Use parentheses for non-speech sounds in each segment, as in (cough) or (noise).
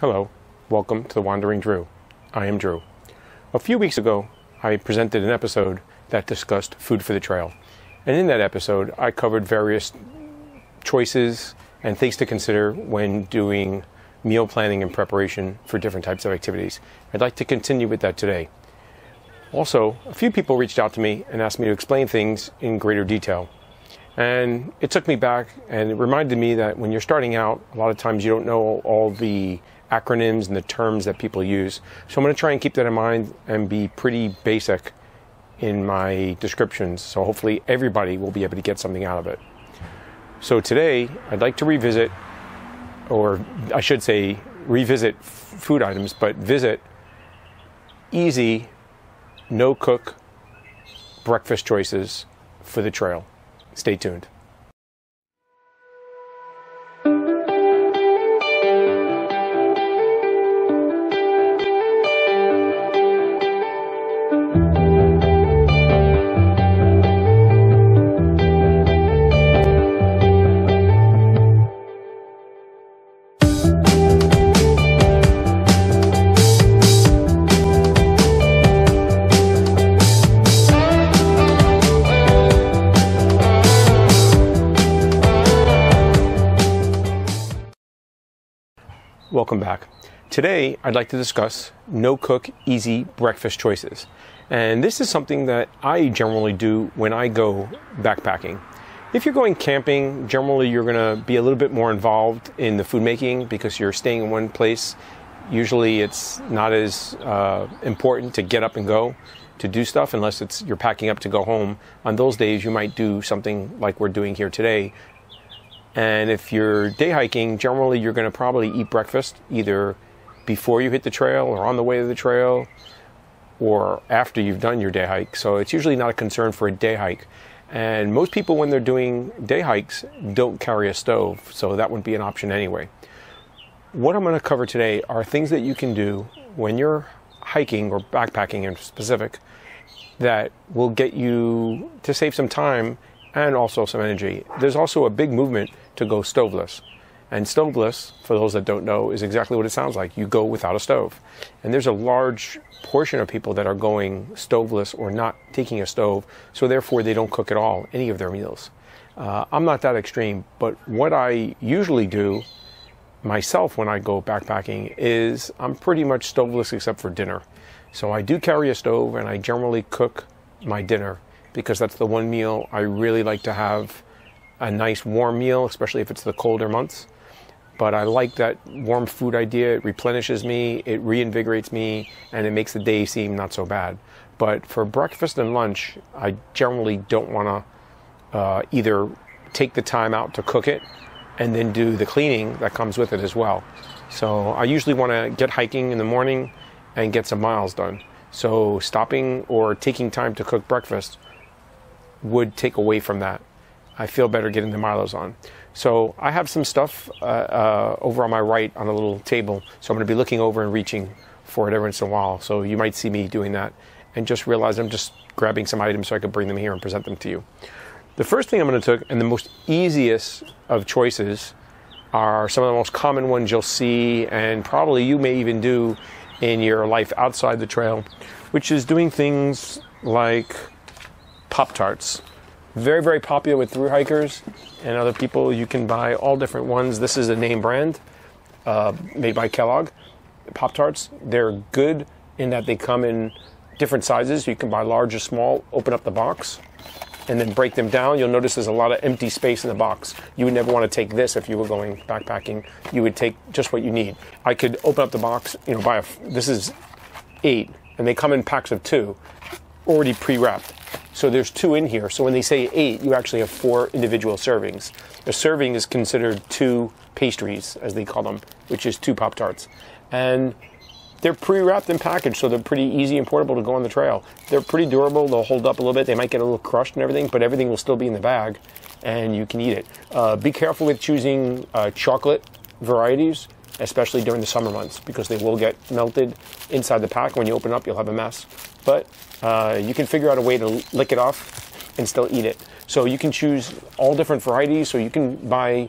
Hello, welcome to The Wandering Drew. I am Drew. A few weeks ago, I presented an episode that discussed food for the trail. And in that episode, I covered various choices and things to consider when doing meal planning and preparation for different types of activities. I'd like to continue with that today. Also, a few people reached out to me and asked me to explain things in greater detail. And it took me back and it reminded me that when you're starting out, a lot of times you don't know all the acronyms and the terms that people use. So I'm going to try and keep that in mind and be pretty basic in my descriptions. So hopefully everybody will be able to get something out of it. So today I'd like to revisit, or I should say, revisit food items, but visit easy, no cook breakfast choices for the trail. Stay tuned. Welcome back. Today, I'd like to discuss no cook, easy breakfast choices. And this is something that I generally do when I go backpacking. If you're going camping, generally you're going to be a little bit more involved in the food making because you're staying in one place. Usually it's not as uh, important to get up and go to do stuff unless it's you're packing up to go home. On those days, you might do something like we're doing here today, and if you're day hiking, generally you're going to probably eat breakfast either before you hit the trail or on the way to the trail or after you've done your day hike. So it's usually not a concern for a day hike. And most people, when they're doing day hikes, don't carry a stove. So that wouldn't be an option anyway. What I'm going to cover today are things that you can do when you're hiking or backpacking in specific that will get you to save some time and also some energy. There's also a big movement to go stoveless. And stoveless, for those that don't know, is exactly what it sounds like. You go without a stove. And there's a large portion of people that are going stoveless or not taking a stove, so therefore they don't cook at all, any of their meals. Uh, I'm not that extreme, but what I usually do myself when I go backpacking is I'm pretty much stoveless except for dinner. So I do carry a stove and I generally cook my dinner because that's the one meal I really like to have a nice warm meal, especially if it's the colder months. But I like that warm food idea. It replenishes me, it reinvigorates me, and it makes the day seem not so bad. But for breakfast and lunch, I generally don't want to uh, either take the time out to cook it and then do the cleaning that comes with it as well. So I usually want to get hiking in the morning and get some miles done. So stopping or taking time to cook breakfast would take away from that. I feel better getting the milos on. So I have some stuff uh, uh, over on my right on a little table. So I'm going to be looking over and reaching for it every once in a while. So you might see me doing that and just realize I'm just grabbing some items so I can bring them here and present them to you. The first thing I'm going to take, and the most easiest of choices, are some of the most common ones you'll see, and probably you may even do in your life outside the trail, which is doing things like Pop Tarts. Very, very popular with through hikers and other people. You can buy all different ones. This is a name brand uh, made by Kellogg. Pop Tarts. They're good in that they come in different sizes. You can buy large or small, open up the box, and then break them down. You'll notice there's a lot of empty space in the box. You would never want to take this if you were going backpacking. You would take just what you need. I could open up the box, you know, buy a, this is eight, and they come in packs of two, already pre-wrapped. So there's two in here. So when they say eight, you actually have four individual servings. A serving is considered two pastries, as they call them, which is two Pop Tarts. And they're pre-wrapped and packaged, so they're pretty easy and portable to go on the trail. They're pretty durable. They'll hold up a little bit. They might get a little crushed and everything, but everything will still be in the bag, and you can eat it. Uh, be careful with choosing uh, chocolate varieties, especially during the summer months, because they will get melted inside the pack. When you open up, you'll have a mess. But uh, you can figure out a way to lick it off and still eat it. So you can choose all different varieties. So you can buy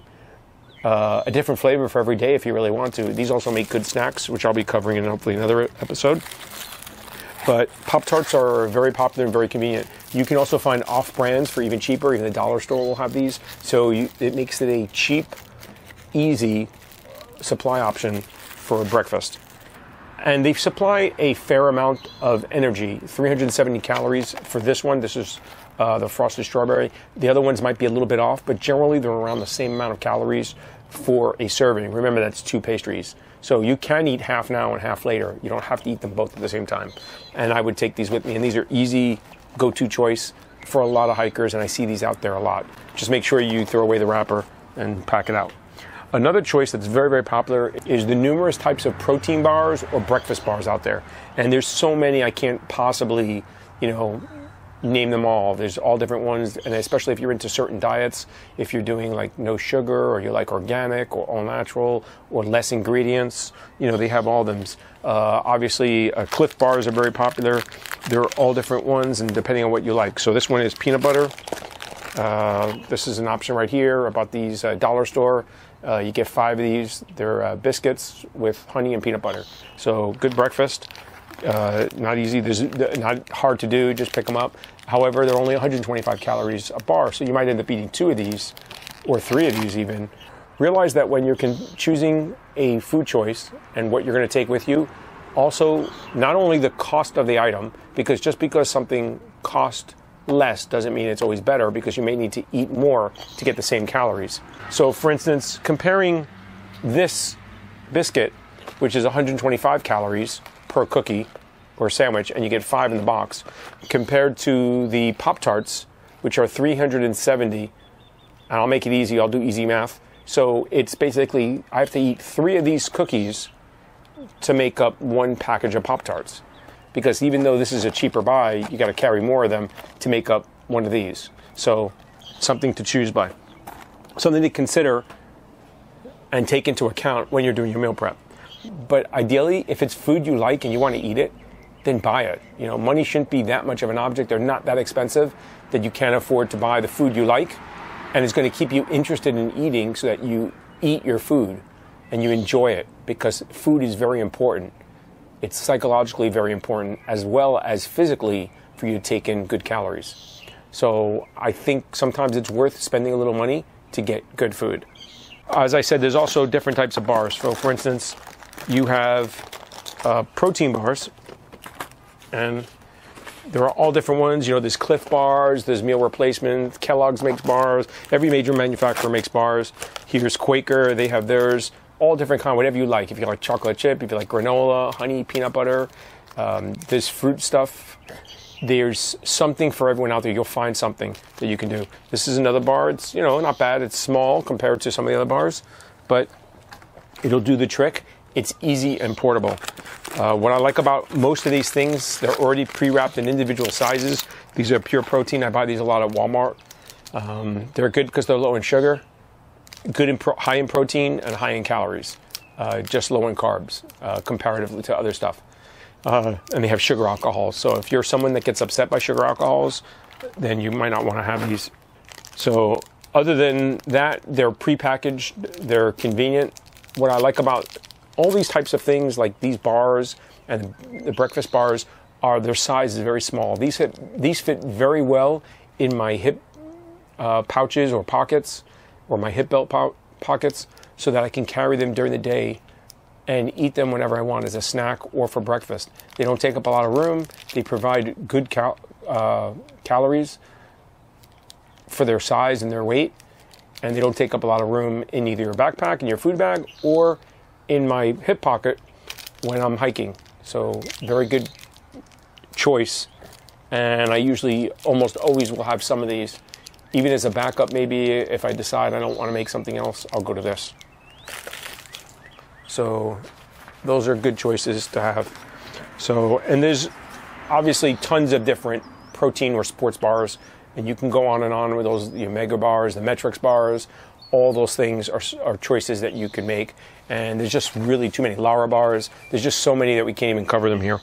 uh, a different flavor for every day if you really want to. These also make good snacks, which I'll be covering in hopefully another episode. But Pop Tarts are very popular and very convenient. You can also find off brands for even cheaper. Even the dollar store will have these. So you, it makes it a cheap, easy supply option for breakfast. And they supply a fair amount of energy 370 calories for this one. This is uh, the frosted strawberry. The other ones might be a little bit off, but generally they're around the same amount of calories for a serving. Remember, that's two pastries. So you can eat half now and half later. You don't have to eat them both at the same time. And I would take these with me. And these are easy go to choice for a lot of hikers, and I see these out there a lot. Just make sure you throw away the wrapper and pack it out. Another choice that's very, very popular is the numerous types of protein bars or breakfast bars out there. And there's so many I can't possibly, you know, name them all. There's all different ones, and especially if you're into certain diets, if you're doing like no sugar or you like organic or all natural or less ingredients, you know, they have all them. Uh, obviously, uh, Clif bars are very popular. They're all different ones, and depending on what you like. So this one is peanut butter. Uh, this is an option right here about these uh, dollar store. Uh, you get five of these. They're uh, biscuits with honey and peanut butter. So good breakfast. Uh, not easy, there's not hard to do, just pick them up. However, they're only 125 calories a bar, so you might end up eating two of these or three of these even. Realize that when you're con- choosing a food choice and what you're going to take with you, also not only the cost of the item, because just because something costs less doesn't mean it's always better because you may need to eat more to get the same calories. So, for instance, comparing this biscuit, which is 125 calories, per cookie or sandwich, and you get five in the box, compared to the Pop Tarts, which are 370. And I'll make it easy, I'll do easy math. So it's basically, I have to eat three of these cookies to make up one package of Pop Tarts. Because even though this is a cheaper buy, you got to carry more of them to make up one of these. So something to choose by. Something to consider and take into account when you're doing your meal prep. But ideally, if it's food you like and you want to eat it, then buy it. You know, money shouldn't be that much of an object. They're not that expensive that you can't afford to buy the food you like. And it's going to keep you interested in eating so that you eat your food and you enjoy it because food is very important. It's psychologically very important as well as physically for you to take in good calories. So I think sometimes it's worth spending a little money to get good food. As I said, there's also different types of bars. So, for instance, you have uh, protein bars, and there are all different ones. You know, there's Clif bars, there's meal replacement, Kellogg's makes bars, every major manufacturer makes bars. Here's Quaker, they have theirs, all different kind, whatever you like. If you like chocolate chip, if you like granola, honey, peanut butter, um, there's fruit stuff. There's something for everyone out there. You'll find something that you can do. This is another bar. It's you know not bad. It's small compared to some of the other bars, but it'll do the trick. It's easy and portable. Uh, what I like about most of these things, they're already pre-wrapped in individual sizes. These are pure protein. I buy these a lot at Walmart. Um, they're good because they're low in sugar, good in pro- high in protein, and high in calories. Uh, just low in carbs uh, comparatively to other stuff. Uh, and they have sugar alcohols. So if you're someone that gets upset by sugar alcohols, then you might not want to have these. So other than that, they're prepackaged. They're convenient. What I like about all these types of things, like these bars and the breakfast bars, are their size is very small. These fit, these fit very well in my hip uh, pouches or pockets, or my hip belt po- pockets, so that I can carry them during the day and eat them whenever I want as a snack or for breakfast. They don't take up a lot of room. They provide good cal- uh, calories for their size and their weight, and they don't take up a lot of room in either your backpack and your food bag or in my hip pocket when I'm hiking. So, very good choice. And I usually almost always will have some of these. Even as a backup, maybe if I decide I don't want to make something else, I'll go to this. So, those are good choices to have. So, and there's obviously tons of different protein or sports bars, and you can go on and on with those the Omega bars, the Met-Rx bars, all those things are, are choices that you can make. And there's just really too many. Lara bars, there's just so many that we can't even cover them here.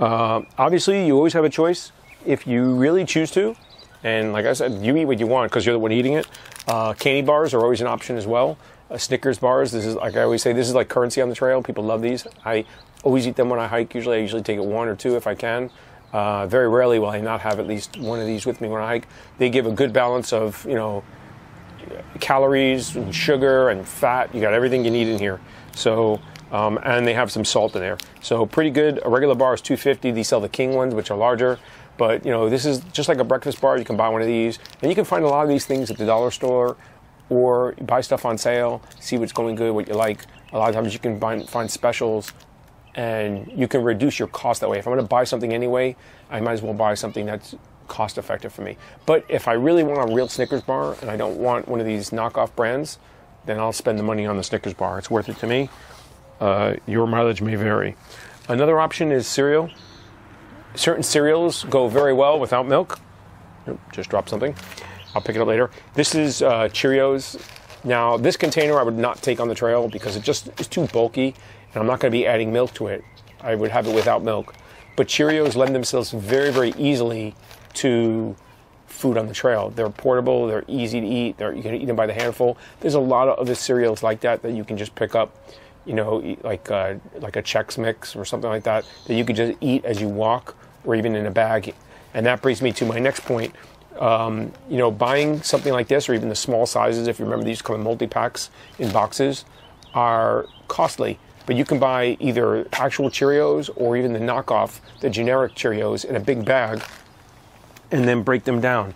Uh, obviously, you always have a choice if you really choose to. And like I said, you eat what you want because you're the one eating it. Uh, candy bars are always an option as well. uh, Snickers bars. This is like I always say, this is like currency on the trail. People love these. I always eat them when I hike. Usually, I usually take it one or two if I can. Uh, very rarely will I not have at least one of these with me when I hike. They give a good balance of you know calories and sugar and fat. You got everything you need in here. So um, and they have some salt in there. So pretty good. A regular bar is 250. They sell the king ones, which are larger. But you know, this is just like a breakfast bar. You can buy one of these, and you can find a lot of these things at the dollar store, or buy stuff on sale. See what's going good, what you like. A lot of times you can find, find specials, and you can reduce your cost that way. If I'm going to buy something anyway, I might as well buy something that's cost effective for me. But if I really want a real Snickers bar and I don't want one of these knockoff brands, then I'll spend the money on the Snickers bar. It's worth it to me. Uh, your mileage may vary. Another option is cereal. Certain cereals go very well without milk. just dropped something. I'll pick it up later. This is uh, Cheerios. Now, this container I would not take on the trail because it just is too bulky, and I'm not going to be adding milk to it. I would have it without milk. But Cheerios lend themselves very, very easily to food on the trail. They're portable, they're easy to eat, they're, you can eat them by the handful. There's a lot of other cereals like that that you can just pick up you know, like uh, like a Chex Mix or something like that that you could just eat as you walk, or even in a bag. And that brings me to my next point. Um, you know, buying something like this, or even the small sizes, if you remember, these come in multi packs in boxes, are costly. But you can buy either actual Cheerios or even the knockoff, the generic Cheerios, in a big bag, and then break them down.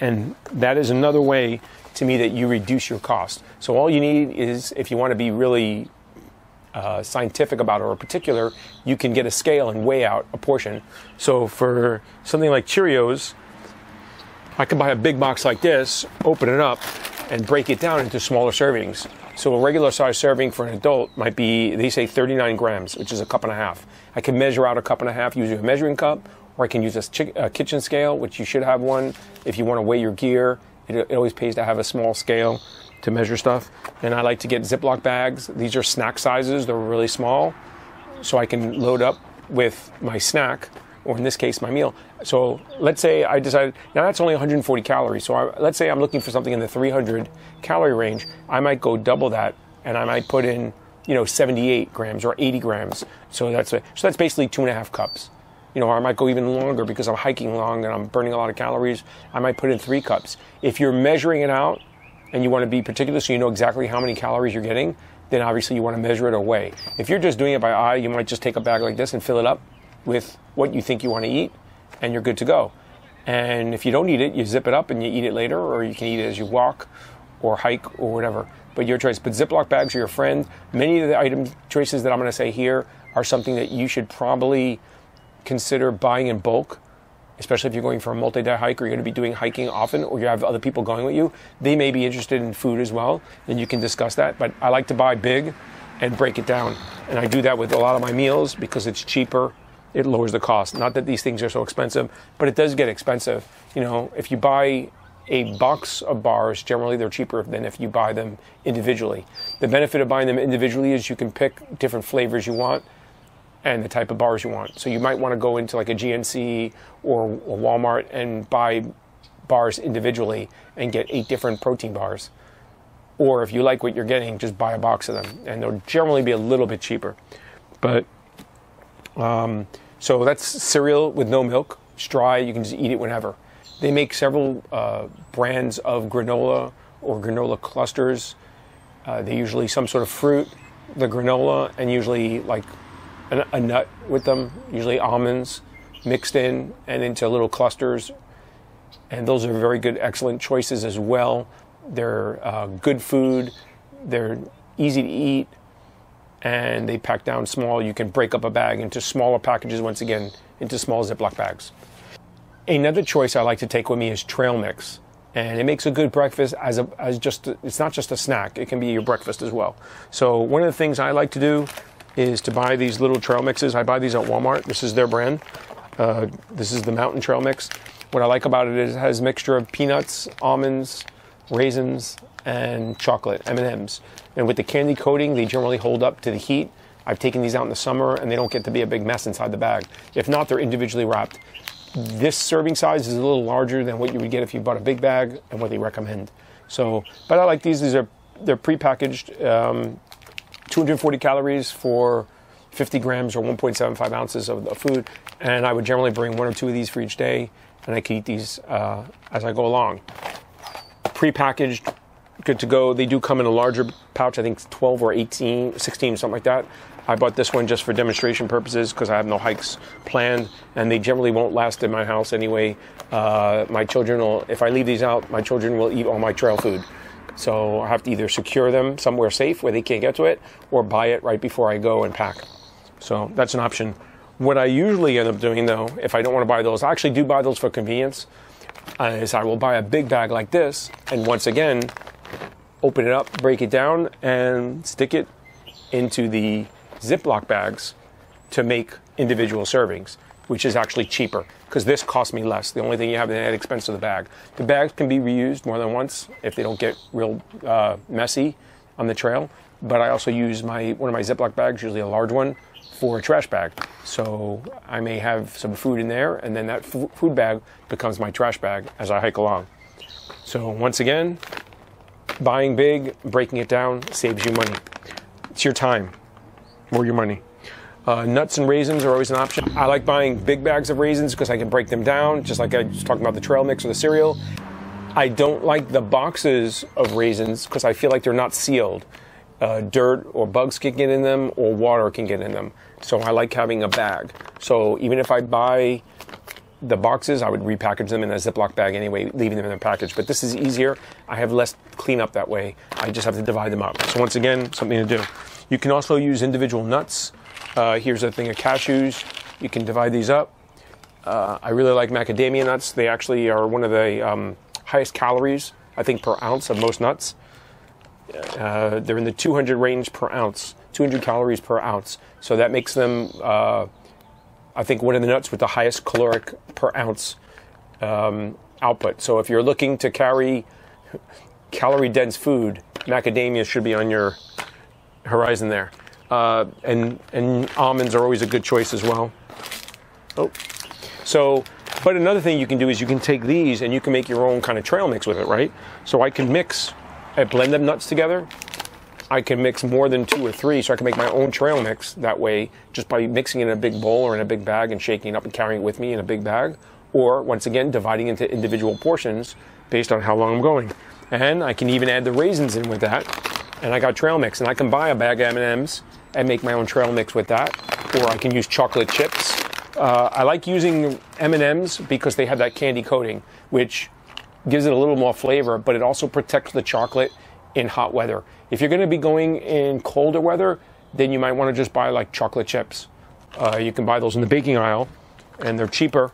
And that is another way to me that you reduce your cost. So all you need is, if you want to be really uh, scientific about or particular, you can get a scale and weigh out a portion. So for something like Cheerios, I can buy a big box like this, open it up, and break it down into smaller servings. So a regular size serving for an adult might be, they say 39 grams, which is a cup and a half. I can measure out a cup and a half using a measuring cup, or I can use a, a kitchen scale, which you should have one if you want to weigh your gear. It always pays to have a small scale to measure stuff. And I like to get Ziploc bags. These are snack sizes, they're really small. So I can load up with my snack, or in this case, my meal. So let's say I decided, now that's only 140 calories. So I, let's say I'm looking for something in the 300 calorie range. I might go double that and I might put in, you know, 78 grams or 80 grams. So that's, a, so that's basically two and a half cups. You know, I might go even longer because I'm hiking long and I'm burning a lot of calories. I might put in three cups. If you're measuring it out and you want to be particular so you know exactly how many calories you're getting, then obviously you want to measure it away. If you're just doing it by eye, you might just take a bag like this and fill it up with what you think you want to eat, and you're good to go. And if you don't eat it, you zip it up and you eat it later, or you can eat it as you walk or hike or whatever. But your choice. But Ziploc bags are your friend. Many of the item choices that I'm going to say here are something that you should probably consider buying in bulk especially if you're going for a multi-day hike or you're going to be doing hiking often or you have other people going with you, they may be interested in food as well. Then you can discuss that. But I like to buy big and break it down. And I do that with a lot of my meals because it's cheaper. It lowers the cost. Not that these things are so expensive, but it does get expensive. You know, if you buy a box of bars, generally they're cheaper than if you buy them individually. The benefit of buying them individually is you can pick different flavors you want and the type of bars you want. So you might want to go into like a GNC or a Walmart and buy bars individually and get eight different protein bars. Or if you like what you're getting, just buy a box of them, and they'll generally be a little bit cheaper. But um, so that's cereal with no milk. It's dry. You can just eat it whenever. They make several uh, brands of granola or granola clusters. Uh, they usually some sort of fruit, the granola, and usually like a, a nut with them, usually almonds mixed in and into little clusters. And those are very good, excellent choices as well. They're uh, good food, they're easy to eat, and they pack down small. You can break up a bag into smaller packages, once again, into small Ziploc bags. Another choice I like to take with me is trail mix. And it makes a good breakfast as, a, as just, it's not just a snack, it can be your breakfast as well. So, one of the things I like to do is to buy these little trail mixes. I buy these at Walmart. This is their brand. Uh, this is the Mountain Trail Mix. What I like about it is it has a mixture of peanuts, almonds, raisins, and chocolate M&Ms. And with the candy coating, they generally hold up to the heat. I've taken these out in the summer, and they don't get to be a big mess inside the bag. If not, they're individually wrapped. This serving size is a little larger than what you would get if you bought a big bag, and what they recommend. So, but I like these. These are they're prepackaged, um, 240 calories for 50 grams or 1.75 ounces of the food. And I would generally bring one or two of these for each day, and I can eat these uh, as I go along. Prepackaged, good to go. They do come in a larger pouch, I think 12 or 18, 16, something like that. I bought this one just for demonstration purposes because I have no hikes planned, and they generally won't last in my house anyway. Uh, my children will, if I leave these out, my children will eat all my trail food. So I have to either secure them somewhere safe where they can't get to it, or buy it right before I go and pack. So that's an option. What I usually end up doing, though, if I don't want to buy those, I actually do buy those for convenience. Uh, is I will buy a big bag like this, and once again, open it up, break it down, and stick it into the Ziploc bags to make individual servings, which is actually cheaper because this costs me less. The only thing you have is the expense of the bag. The bags can be reused more than once if they don't get real uh, messy on the trail. But I also use my one of my Ziploc bags, usually a large one, for a trash bag. So I may have some food in there, and then that f- food bag becomes my trash bag as I hike along. So once again, buying big, breaking it down saves you money. It's your time or your money. Uh, nuts and raisins are always an option. I like buying big bags of raisins because I can break them down, just like I was talking about the trail mix or the cereal. I don't like the boxes of raisins because I feel like they're not sealed. Uh, dirt or bugs can get in them, or water can get in them. So I like having a bag. So even if I buy the boxes, I would repackage them in a Ziploc bag anyway, leaving them in a package. But this is easier. I have less cleanup that way. I just have to divide them up. So once again, something to do. You can also use individual nuts. Uh, here's a thing of cashews. You can divide these up. Uh, I really like macadamia nuts. They actually are one of the um, highest calories, I think, per ounce of most nuts. Uh, they're in the 200 range per ounce, 200 calories per ounce. So that makes them, uh, I think, one of the nuts with the highest caloric per ounce um, output. So if you're looking to carry (laughs) calorie dense food, macadamia should be on your horizon there. Uh, and and almonds are always a good choice as well. Oh, so but another thing you can do is you can take these and you can make your own kind of trail mix with it, right? So I can mix, I blend them nuts together. I can mix more than two or three, so I can make my own trail mix that way, just by mixing it in a big bowl or in a big bag and shaking it up and carrying it with me in a big bag, or once again dividing into individual portions based on how long I'm going. And I can even add the raisins in with that, and I got trail mix, and I can buy a bag of M&Ms and make my own trail mix with that, or I can use chocolate chips. Uh, I like using M&Ms because they have that candy coating, which gives it a little more flavor, but it also protects the chocolate in hot weather. If you're going to be going in colder weather, then you might want to just buy like chocolate chips. Uh, you can buy those in the baking aisle, and they're cheaper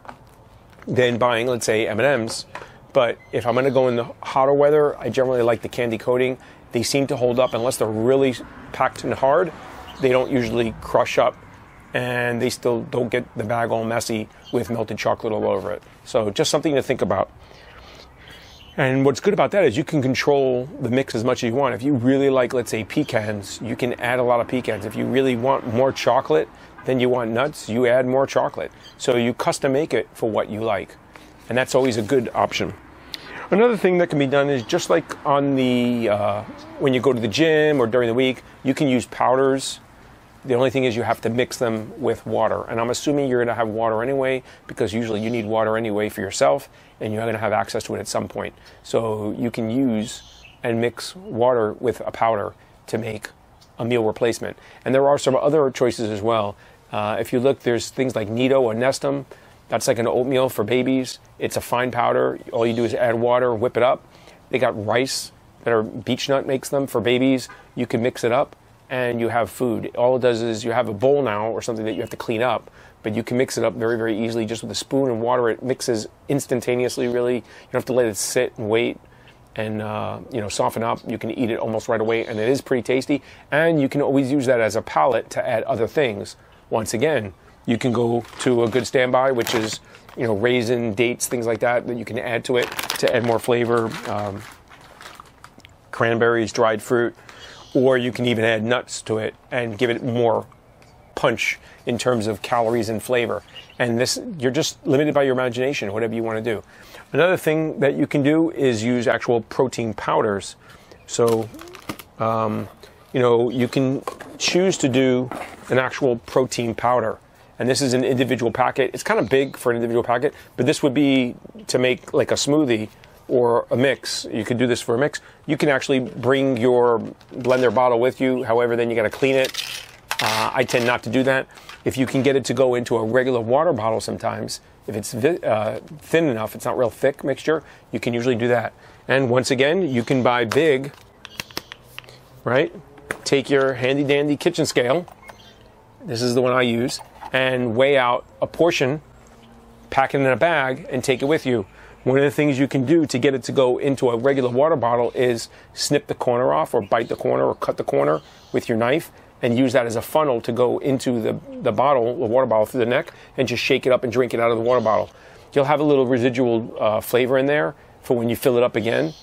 than buying, let's say, M&Ms. But if I'm going to go in the hotter weather, I generally like the candy coating. They seem to hold up unless they're really packed and hard. They don't usually crush up, and they still don't get the bag all messy with melted chocolate all over it. So just something to think about. And what's good about that is you can control the mix as much as you want. If you really like, let's say, pecans, you can add a lot of pecans. If you really want more chocolate than you want nuts, you add more chocolate. So you custom make it for what you like. And that's always a good option. Another thing that can be done is just like on the, uh, when you go to the gym or during the week, you can use powders. The only thing is you have to mix them with water. And I'm assuming you're going to have water anyway, because usually you need water anyway for yourself, and you're going to have access to it at some point. So you can use and mix water with a powder to make a meal replacement. And there are some other choices as well. Uh, if you look, there's things like Nido or Nestum. That's like an oatmeal for babies. It's a fine powder. All you do is add water, whip it up. They got rice that are Beech-Nut makes them for babies. You can mix it up and you have food. All it does is you have a bowl now or something that you have to clean up, but you can mix it up very, very easily just with a spoon and water. It mixes instantaneously, really. You don't have to let it sit and wait and uh, you know soften up. You can eat it almost right away, and it is pretty tasty. And you can always use that as a palette to add other things. Once again, you can go to a good standby, which is you know raisin, dates, things like that that you can add to it to add more flavor. Um, cranberries, dried fruit, or you can even add nuts to it and give it more punch in terms of calories and flavor. And this, you're just limited by your imagination, whatever you want to do. Another thing that you can do is use actual protein powders. So Um, you know, you can choose to do an actual protein powder. And this is an individual packet. It's kind of big for an individual packet, but this would be to make like a smoothie or a mix. You could do this for a mix. You can actually bring your blender bottle with you. However, then you got to clean it. Uh, I tend not to do that. If you can get it to go into a regular water bottle sometimes, if it's uh, thin enough, it's not real thick mixture, you can usually do that. And once again, you can buy big, right? Take your handy dandy kitchen scale. This is the one I use, and weigh out a portion, pack it in a bag, and take it with you. One of the things you can do to get it to go into a regular water bottle is snip the corner off, or bite the corner, or cut the corner with your knife, and use that as a funnel to go into the, the bottle, the water bottle through the neck, and just shake it up and drink it out of the water bottle. You'll have a little residual uh, flavor in there for when you fill it up again.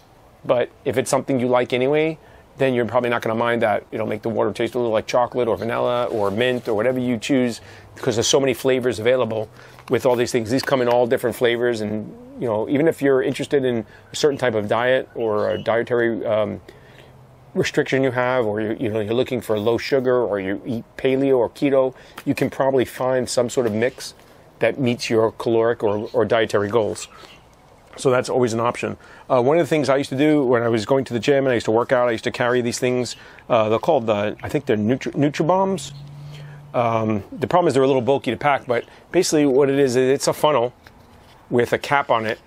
But if it's something you like anyway, then you're probably not going to mind that it'll make the water taste a little like chocolate or vanilla or mint or whatever you choose because there's so many flavors available with all these things. These come in all different flavors, and you know, even if you're interested in a certain type of diet or a dietary um, restriction you have, or you, you know you're looking for low sugar, or you eat paleo or keto, you can probably find some sort of mix that meets your caloric or, or dietary goals. So that's always an option. Uh, one of the things I used to do when I was going to the gym and I used to work out, I used to carry these things. Uh, they're called the, I think they're Nutri- Nutribombs. Um, the problem is they're a little bulky to pack, but basically what it is, is it's a funnel with a cap on it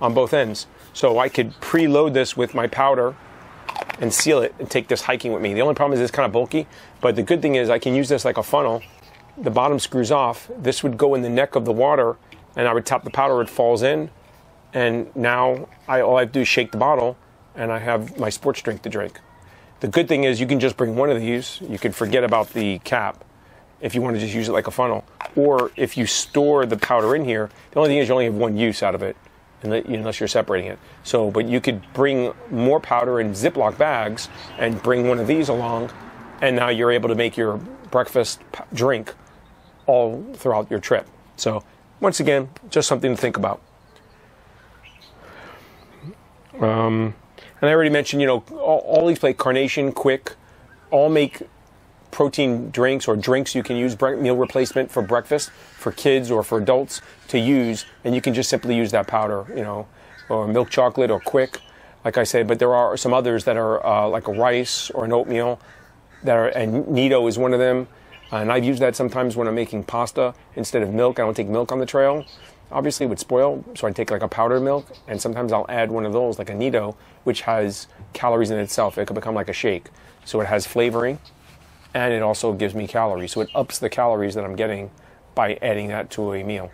on both ends. So I could preload this with my powder and seal it and take this hiking with me. The only problem is it's kind of bulky, but the good thing is I can use this like a funnel. The bottom screws off. This would go in the neck of the water, and I would tap the powder. It falls in, and now I, all I have to do is shake the bottle, and I have my sports drink to drink. The good thing is you can just bring one of these. You can forget about the cap if you want to just use it like a funnel, or if you store the powder in here. The only thing is you only have one use out of it unless you're separating it. So, but you could bring more powder in Ziploc bags and bring one of these along, and now you're able to make your breakfast drink all throughout your trip. So, once again, just something to think about. Um, and I already mentioned, you know, all, all these play Carnation, Quick, all make protein drinks or drinks you can use meal replacement for breakfast for kids or for adults to use, and you can just simply use that powder, you know, or milk chocolate or quick, like I said. But there are some others that are uh, like a rice or an oatmeal that are, and Nido is one of them. And I've used that sometimes when I'm making pasta instead of milk. I don't take milk on the trail. Obviously, it would spoil, so I take like a powdered milk, and sometimes I'll add one of those, like a Nido, which has calories in itself. It could become like a shake. So it has flavoring, and it also gives me calories. So it ups the calories that I'm getting by adding that to a meal.